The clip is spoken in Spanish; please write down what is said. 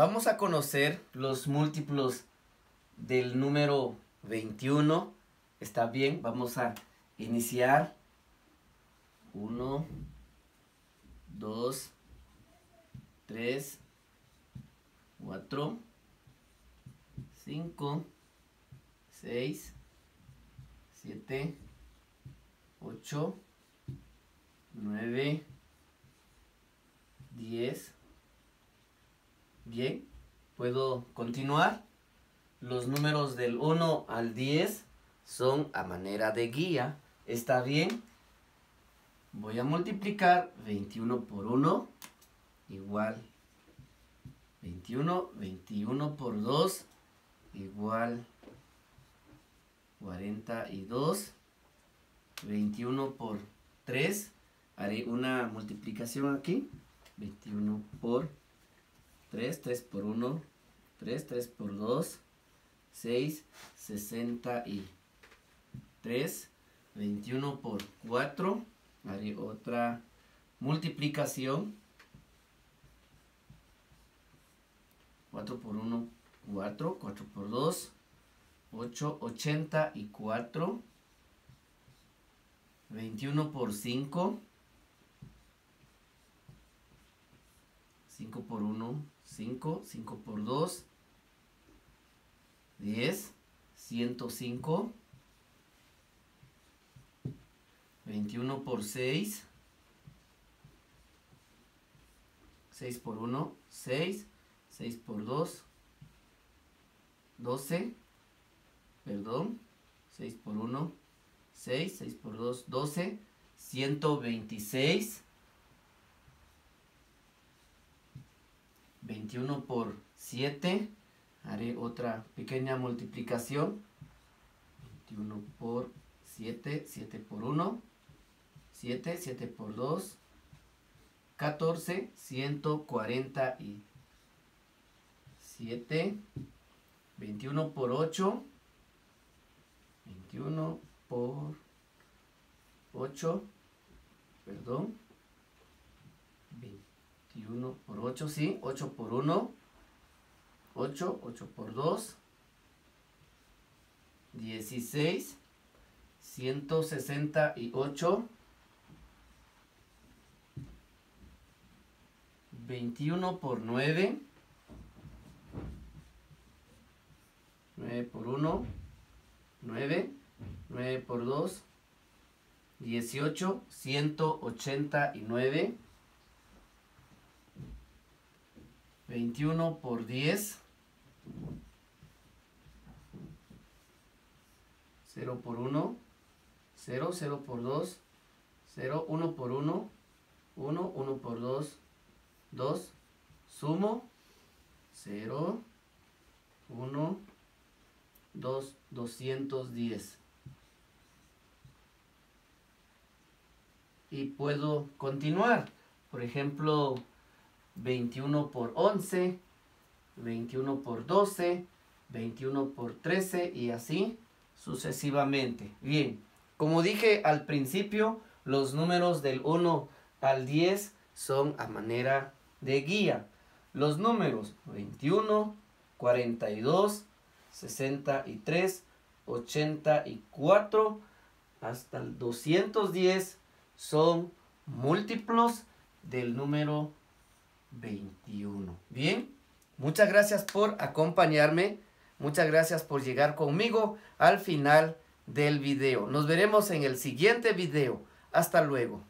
vamos a conocer los múltiplos del número 21. ¿Está bien? Vamos a iniciar. 1, 2, 3, 4, 5, 6, 7, 8, 9, 10. Bien, puedo continuar. Los números del 1 al 10 son a manera de guía. ¿Está bien? Voy a multiplicar 21 por 1 igual 21, 21 por 2 igual 42, 21 por 3, haré una multiplicación aquí, 21 por 3, 3 por 1, 3, 3 por 2, 6, 63, 21 por 4, haré otra multiplicación, 4 por 1, 4, 4 por 2, 8, 84, 21 por 5, 5 por 1, 5, 5 por 2, 10, 105, 21 por 6, 6 por 1, 6, 6 por 2, 12, perdón, 6 por 1, 6, 6 por 2, 12, 126, 21 por 7, haré otra pequeña multiplicación, 21 por 7, 7 por 1, 7, 7 por 2, 14, 147, 21 por 8, 21 por 8, perdón, 21 por 8, sí, 8 por 1, 8, 8 por 2, 16, 168, 21 por 9, 9 por 1, 9, 9 por 2, 18, 189, 21 por 10, 0 por 1, 0, 0 por 2, 0, 1 por 1, 1, 1 por 2, 2, sumo, 0, 1, 2, 210. Y puedo continuar. Por ejemplo, 21 por 11, 21 por 12, 21 por 13 y así sucesivamente. Bien, como dije al principio, los números del 1 al 10 son a manera de guía. Los números 21, 42, 63, 84 hasta el 210 son múltiplos del número 21. Bien, muchas gracias por acompañarme. Muchas gracias por llegar conmigo al final del video. Nos veremos en el siguiente video. Hasta luego.